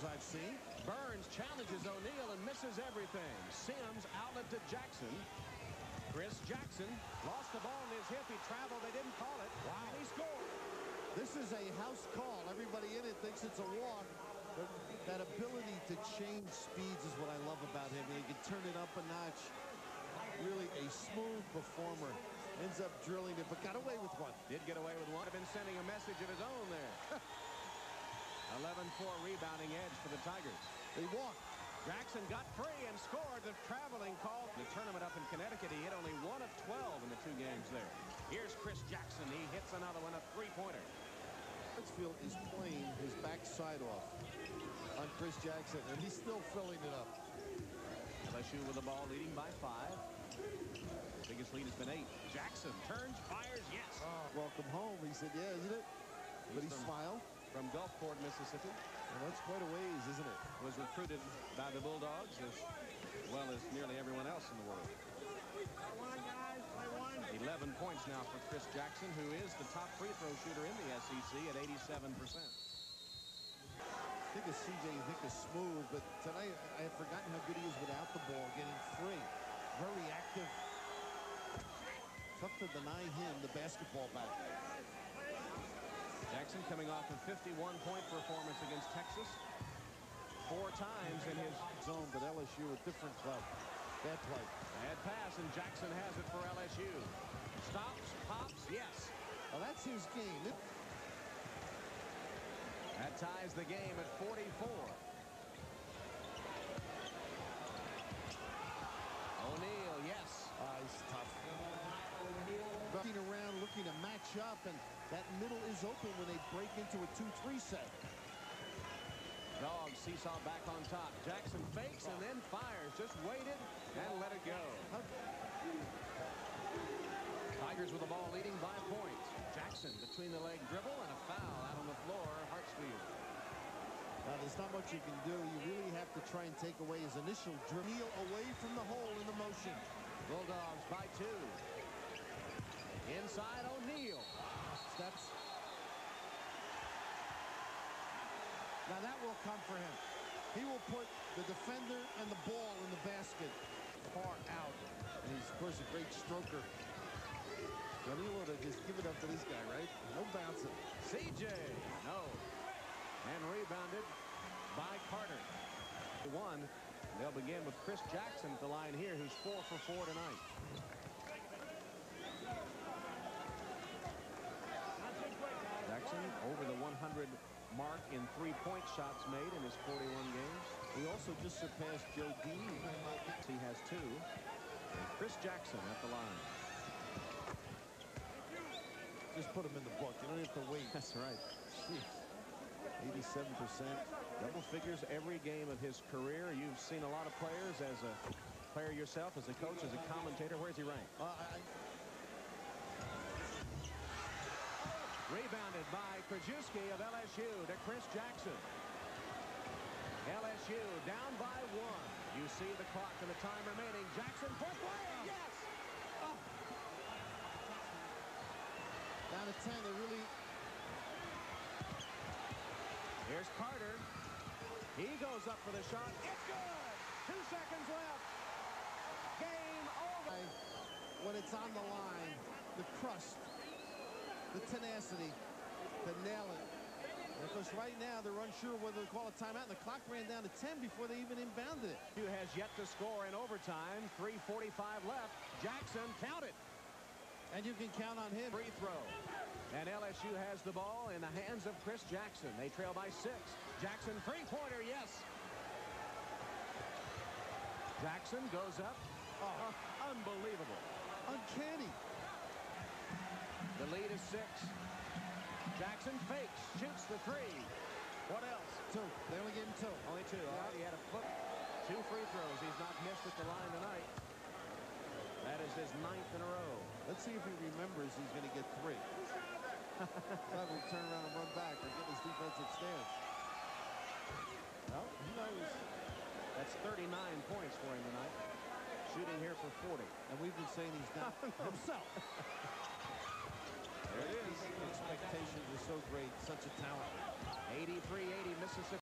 games I've seen. Burns challenges O'Neal and misses everything. Sims outlet to Jackson. Chris Jackson lost the ball in his hip. He traveled. They didn't call it. Wow. And he scored. This is a house call. Everybody in it thinks it's a walk. But that ability to change speeds is what I love about him. He can turn it up a notch. Really a smooth performer. Ends up drilling it, but got away with one. Did get away with one. Have been sending a message of his own there. 11-4 rebounding edge for the Tigers. They walk. Jackson got free and scored the traveling call. The tournament up in Connecticut, he hit only one of 12 in the two games there. Here's Chris Jackson. He hits another one, a three-pointer. Hartsfield is playing his backside off on Chris Jackson, and he's still filling it up. LSU with the ball leading by five. Biggest lead has been eight. Jackson turns, fires, yes. Oh, welcome home. He said, yeah, isn't it? But he smiled. From Gulfport, Mississippi. Well, that's quite a ways, isn't it? Was recruited by the Bulldogs as well as nearly everyone else in the world. 11 points now for Chris Jackson, who is the top free throw shooter in the SEC at 87%. I think of C.J. think is smooth, but tonight I had forgotten how good he is without the ball, getting free. Very active. Tough to deny him the basketball back. Jackson coming off a 51-point performance against Texas. Four times in his zone, but LSU a different club. Bad play. Bad pass, and Jackson has it for LSU. Stops, pops, yes. Well, that's his game. That ties the game at 44. O'Neal, yes. Uh, he's tough. Looking around, looking to match up, and that middle is open when they break into a 2-3 set. Dogs seesaw back on top. Jackson fakes and then fires. Just waited and let it go. Tigers with the ball leading by a point. Jackson between the leg dribble and a foul out on the floor. Hartsfield. Now, there's not much you can do. You really have to try and take away his initial dribble away from the hole in the motion. Bulldogs by two. Inside O'Neal. Steps. Now that will come for him. He will put the defender and the ball in the basket far out. And he's, of course, a great stroker. O'Neal would have just give it up to this guy, right? No bouncing. CJ, no. And rebounded by Carter. One. They'll begin with Chris Jackson at the line here, who's four for four tonight. Jackson over the 100 mark in three-point shots made in his 41 games. He also just surpassed Joe Dean. He has two. And Chris Jackson at the line. Just put him in the book. You don't have to wait. That's right. 87%. Double figures every game of his career. You've seen a lot of players as a player yourself, as a coach, as a commentator. Where's he ranked? Uh, I, Rebounded by Krajewski of LSU to Chris Jackson. LSU down by one. You see the clock and the time remaining. Jackson for play. Yes. Oh. Down to 10. They really. Here's Carter. He goes up for the shot. It's good. Two seconds left. Game over. When it's on the line, the crust the tenacity to nail it. Because right now they're unsure whether to call a timeout, and the clock ran down to 10 before they even inbounded it. Who has yet to score in overtime. 3.45 left. Jackson, count it. And you can count on him. Free throw. And LSU has the ball in the hands of Chris Jackson. They trail by six. Jackson, three-pointer, yes. Jackson goes up. Oh, unbelievable. Uncanny. The lead is six. Jackson fakes, shoots the three. What else? Two. They only gave him two. Only two. Yeah. Right, he had a foot. Two free throws. He's not missed at the line tonight. That is his ninth in a row. Let's see if he remembers he's going to get three. Have him turn around and run back or get his defensive stance. Well, he knows. That's 39 points for him tonight. Shooting here for 40. And we've been saying he's not himself. There it is. Expectations are so great. Such a talent. 83-80 Mississippi.